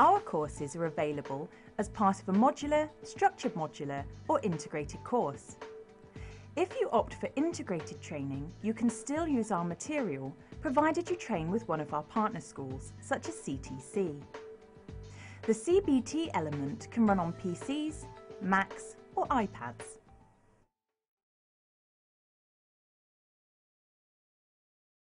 Our courses are available as part of a modular, structured modular or integrated course. If you opt for integrated training, you can still use our material provided you train with one of our partner schools, such as CTC. The CBT element can run on PCs, Macs or iPads.